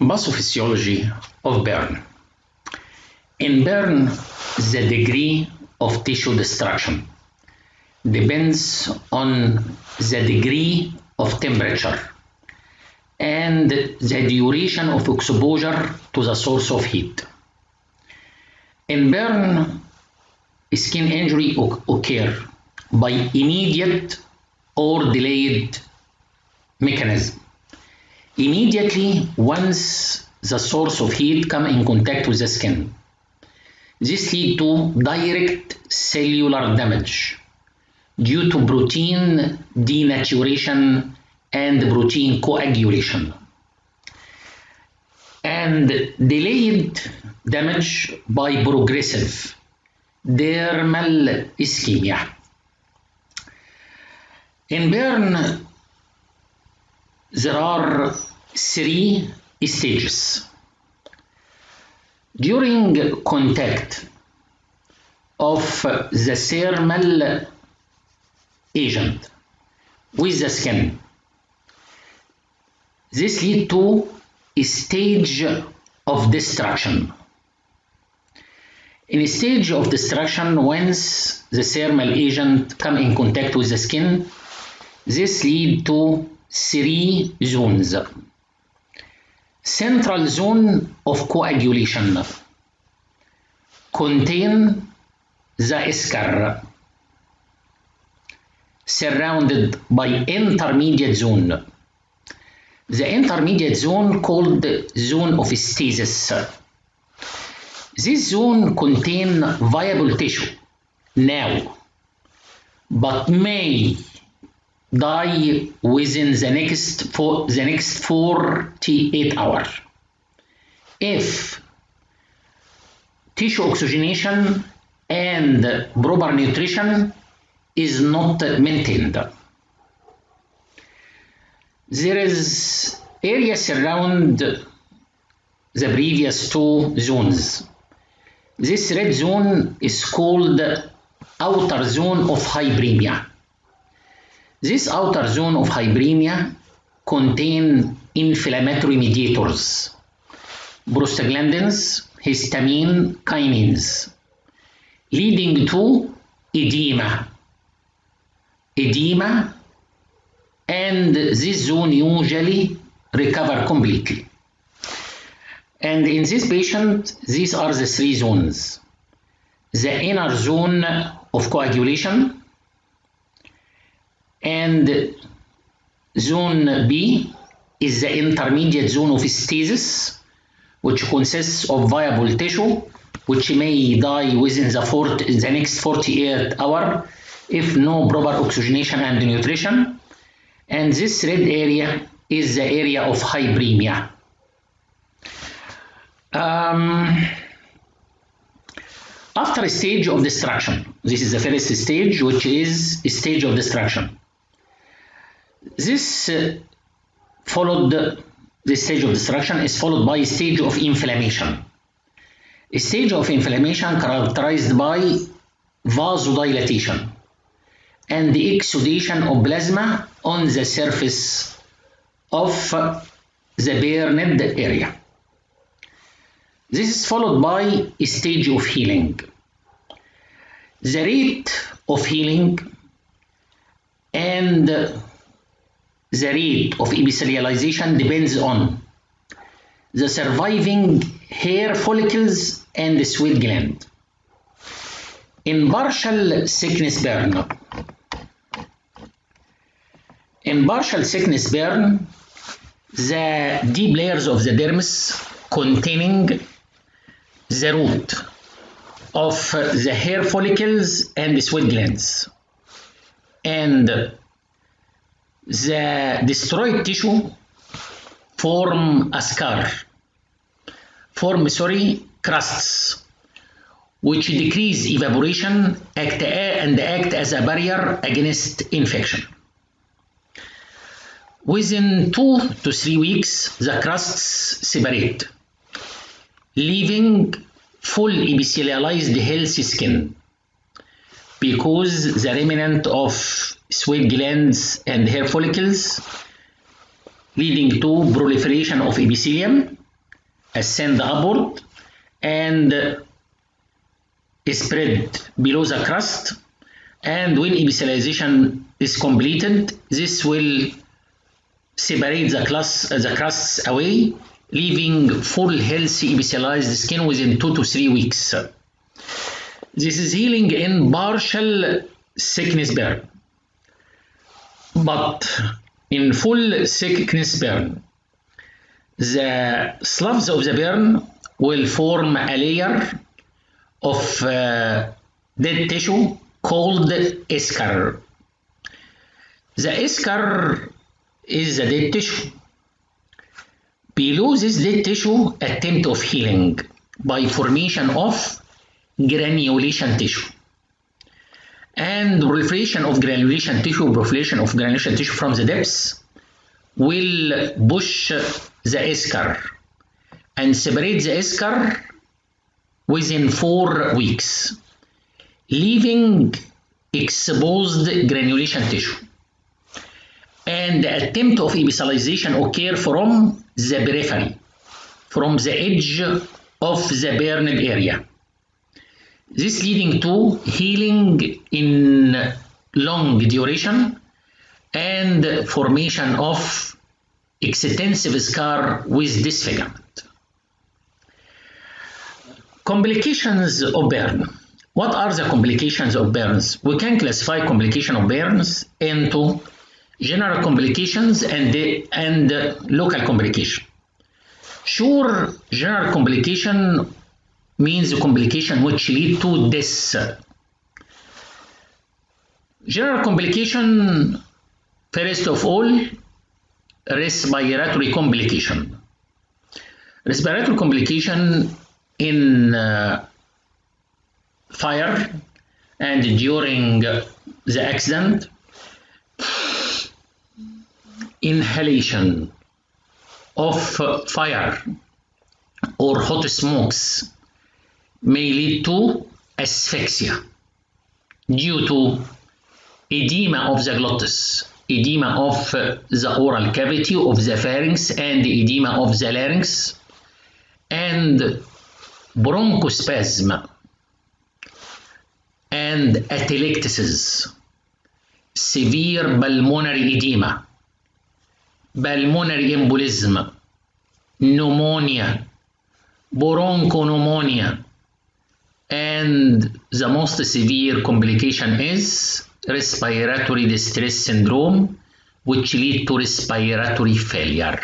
Pathophysiology of burn. In burn, the degree of tissue destruction depends on the degree of temperature and the duration of exposure to the source of heat. In burn, skin injury occur by immediate or delayed mechanism. Immediately once the source of heat come in contact with the skin. This lead to direct cellular damage due to protein denaturation and protein coagulation. And delayed damage by progressive dermal ischemia. In burn, there are three stages. During contact of the thermal agent with the skin, this lead to a stage of destruction. In a stage of destruction, once the thermal agent come in contact with the skin, this lead to three zones. Central zone of coagulation contain the eschar surrounded by intermediate zone. The intermediate zone called zone of stasis. This zone contain viable tissue now, but may die within the next four, the next 48 hours. If tissue oxygenation and proper nutrition is not maintained. There is areas around the previous two zones. This red zone is called outer zone of hyperemia. This outer zone of hyperemia contain inflammatory mediators, prostaglandins, histamine, kinins, leading to edema. Edema and this zone usually recover completely. And in this patient, these are the three zones. The inner zone of coagulation, and zone B is the intermediate zone of stasis, which consists of viable tissue, which may die within the, 40, the next 48 hour if no proper oxygenation and nutrition. And this red area is the area of hyperemia. Um, after a stage of destruction, this is the first stage, which is a stage of destruction. This uh, followed the stage of destruction is followed by a stage of inflammation. A stage of inflammation characterized by vasodilatation and the exudation of plasma on the surface of the burned area. This is followed by a stage of healing. The rate of healing and the rate of epithelialization depends on the surviving hair follicles and the sweat gland. In partial thickness burn, in partial thickness burn, the deep layers of the dermis containing the root of the hair follicles and the sweat glands and the destroyed tissue form a scar. Form sorry crusts which decrease evaporation act and act as a barrier against infection. Within two to three weeks the crusts separate leaving full epithelialized healthy skin because the remnant of sweat glands and hair follicles leading to proliferation of epithelium ascend upward and spread below the crust and when epithelialization is completed this will separate the, class, the crusts away leaving full healthy epithelialized skin within 2 to 3 weeks. This is healing in partial thickness burn. But in full thickness burn, the sloughs of the burn will form a layer of uh, dead tissue called eschar. The eschar is the dead tissue. Below this dead tissue, attempt of healing by formation of granulation tissue. And proliferation of granulation tissue, proliferation of granulation tissue from the depths will push the eschar and separate the eschar within four weeks, leaving exposed granulation tissue. And the attempt of epithelialization occur from the periphery, from the edge of the burned area. This leading to healing in long duration and formation of extensive scar with disfigurement. Complications of burn. What are the complications of burns? We can classify complication of burns into general complications and, and local complication. Sure, general complication means complication which lead to death. General complication, first of all, respiratory complication. Respiratory complication in uh, fire and during the accident, inhalation of fire or hot smokes may lead to asphyxia due to edema of the glottis, edema of uh, the oral cavity of the pharynx and edema of the larynx and bronchospasm and atelectasis, severe pulmonary edema, pulmonary embolism, pneumonia, bronchopneumonia, and the most severe complication is respiratory distress syndrome, which lead to respiratory failure.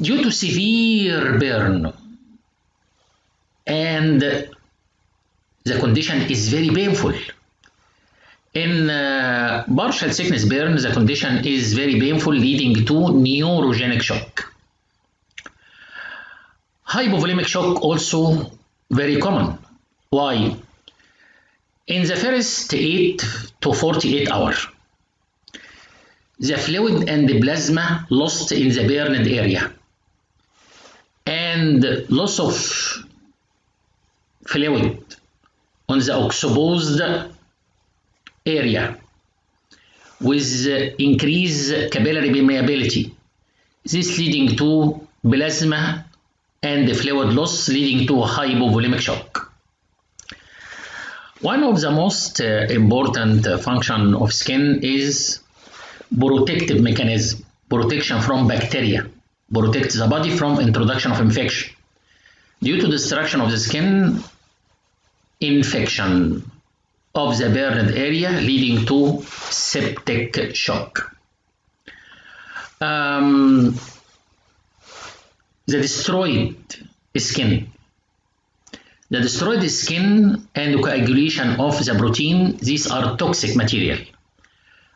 Due to severe burn and the condition is very painful. In uh, partial thickness burn, the condition is very painful, leading to neurogenic shock. Hypovolemic shock also very common. Why? In the first 8 to 48 hours, the fluid and the plasma lost in the burned area and loss of fluid on the exposed area with increased capillary permeability. This leading to plasma and the fluid loss leading to hypovolemic shock. One of the most uh, important uh, function of skin is protective mechanism, protection from bacteria, protect the body from introduction of infection. Due to destruction of the skin, infection of the burned area leading to septic shock. Um, the destroyed skin. The destroyed skin and coagulation of the protein, these are toxic material.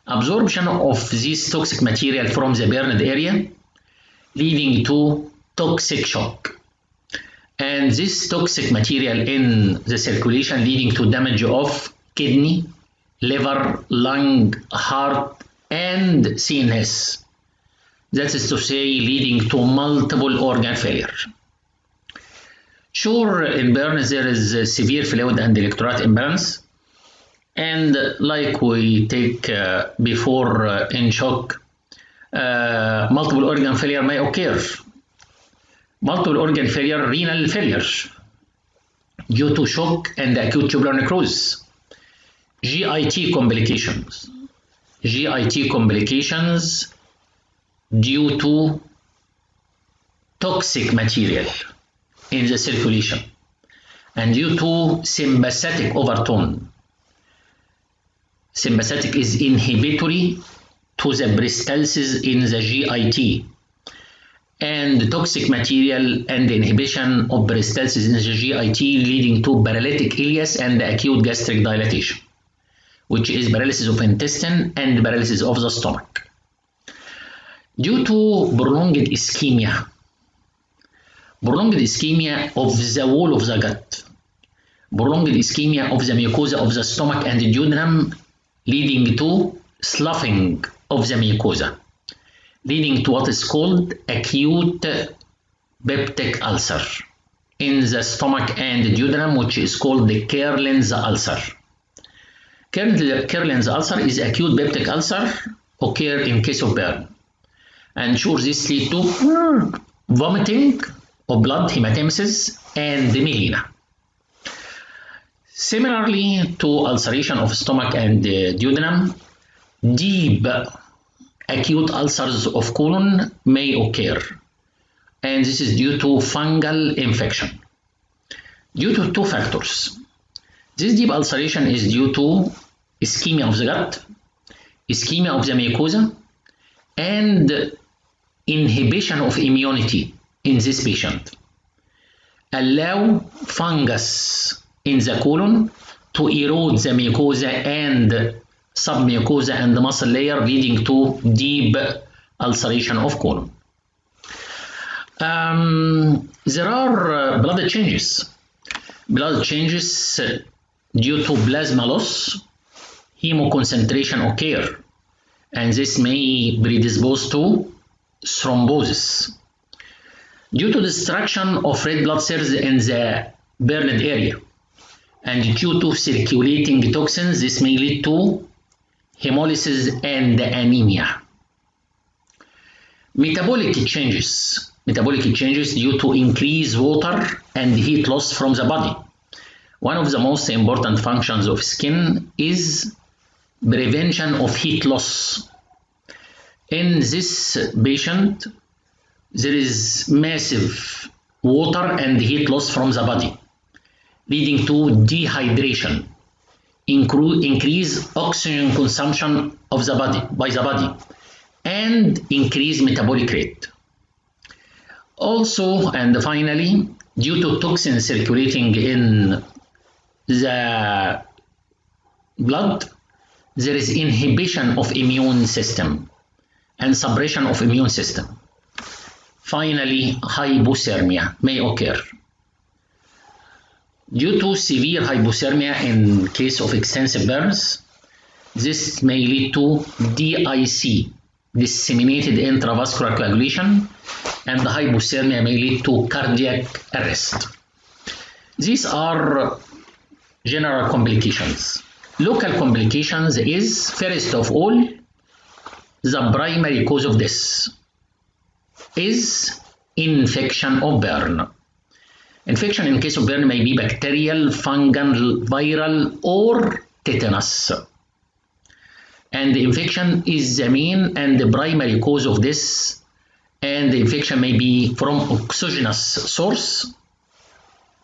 Absorption of this toxic material from the burned area leading to toxic shock. And this toxic material in the circulation leading to damage of kidney, liver, lung, heart, and CNS. That is to say, leading to multiple organ failure. Sure, in burns there is severe fluid and electrolyte imbalance, and like we take uh, before uh, in shock, uh, multiple organ failure may occur. Multiple organ failure, renal failure due to shock and acute tubular necrosis, GIT complications, GIT complications due to toxic material in the circulation and due to sympathetic overtone. Sympathetic is inhibitory to the peristalsis in the GIT and toxic material and inhibition of peristalsis in the GIT leading to paralytic ileus and acute gastric dilatation, which is paralysis of intestine and paralysis of the stomach. Due to prolonged ischemia, prolonged ischemia of the wall of the gut, prolonged ischemia of the mucosa of the stomach and the duodenum leading to sloughing of the mucosa leading to what is called acute peptic ulcer in the stomach and the duodenum, which is called the Curling's ulcer. Curling's ulcer is acute peptic ulcer occur in case of burn. And sure, this lead to hmm. vomiting of blood, hematemesis, and melena. Similarly to ulceration of stomach and the duodenum, deep acute ulcers of colon may occur. And this is due to fungal infection. Due to two factors. This deep ulceration is due to ischemia of the gut ischemia of the mucosa and inhibition of immunity in this patient allow fungus in the colon to erode the mucosa and submucosa and muscle layer leading to deep ulceration of colon. Um, there are uh, blood changes. Blood changes due to plasma loss, hemoconcentration occur, and this may predispose to thrombosis. Due to destruction of red blood cells in the burned area, and due to circulating toxins, this may lead to hemolysis and anemia. Metabolic changes. Metabolic changes due to increased water and heat loss from the body. One of the most important functions of skin is prevention of heat loss. In this patient, there is massive water and heat loss from the body, leading to dehydration increase oxygen consumption of the body by the body and increase metabolic rate. Also and finally, due to toxins circulating in the blood, there is inhibition of immune system and suppression of immune system. Finally, hypothermia may occur. Due to severe hypothermia in case of extensive burns, this may lead to DIC, disseminated intravascular coagulation, and the hypothermia may lead to cardiac arrest. These are general complications. Local complications is, first of all, the primary cause of this is infection of burn. Infection in case of burn may be bacterial, fungal, viral, or tetanus. And the infection is the main and the primary cause of this. And the infection may be from exogenous source,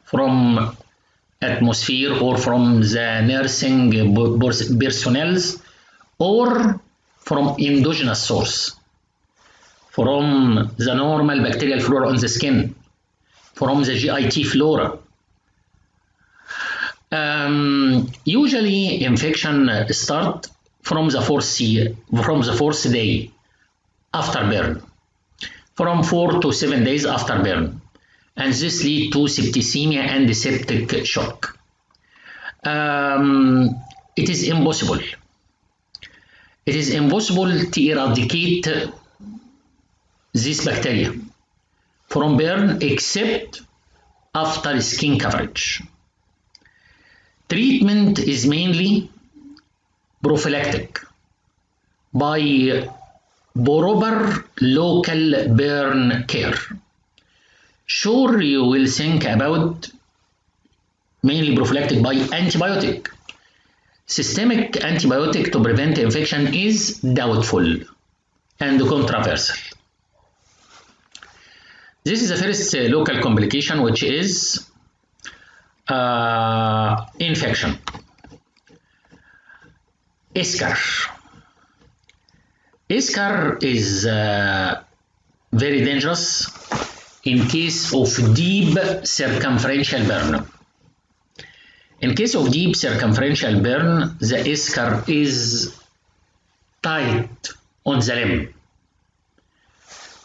from atmosphere or from the nursing personnel, or from endogenous source, from the normal bacterial flora on the skin, from the GIT flora. Um, usually infection start from the fourth year, from the fourth day after burn, from four to seven days after burn, and this lead to septicemia and septic shock. Um, it is impossible. It is impossible to eradicate this bacteria from burn except after skin coverage. Treatment is mainly prophylactic by proper local burn care. sure you will think about mainly prophylactic by antibiotic. Systemic antibiotic to prevent infection is doubtful and controversial. This is the first uh, local complication which is uh, infection. eschar. eschar is uh, very dangerous in case of deep circumferential burn. In case of deep circumferential burn, the eschar is tight on the limb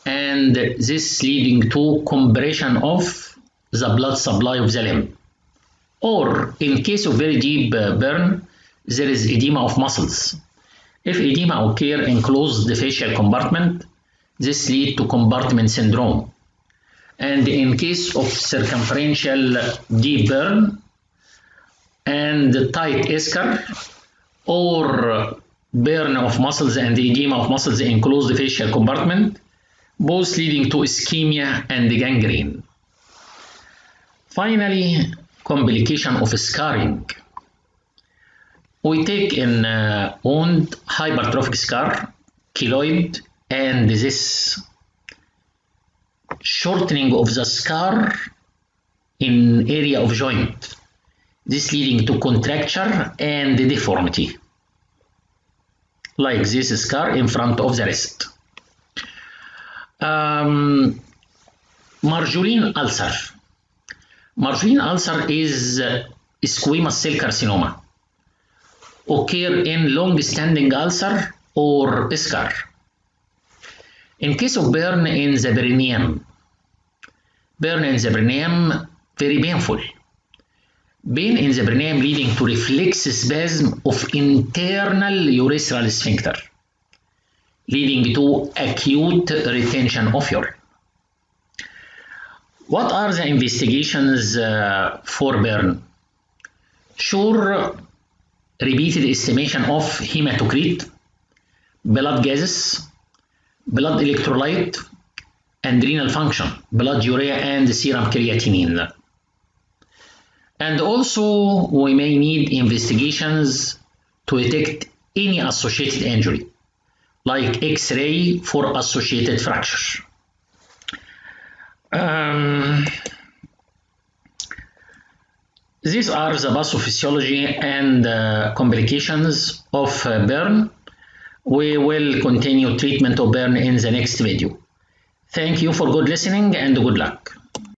and this leading to compression of the blood supply of the limb. Or in case of very deep uh, burn, there is edema of muscles. If edema occur in closed fascial compartment, this lead to compartment syndrome. And in case of circumferential deep burn and the tight eschar or burn of muscles and edema of muscles in closed fascial compartment, both leading to ischemia and gangrene. Finally, complication of scarring. We take in uh, wound hypertrophic scar, keloid, and this shortening of the scar in area of joint. This leading to contracture and deformity, like this scar in front of the wrist. Um, ulcer. Marjolin ulcer is uh, squamous cell carcinoma. Occur in long-standing ulcer or scar. In case of burn in the perineum, burn in the perineum very painful. Pain in the perineum leading to reflex spasm of internal urethral sphincter leading to acute retention of urine. What are the investigations uh, for burn? Sure, repeated estimation of hematocrit, blood gases, blood electrolyte, and renal function, blood urea and serum creatinine. And also, we may need investigations to detect any associated injury like X-ray for associated fracture. Um, these are the pathophysiology and uh, complications of uh, burn. We will continue treatment of burn in the next video. Thank you for good listening and good luck.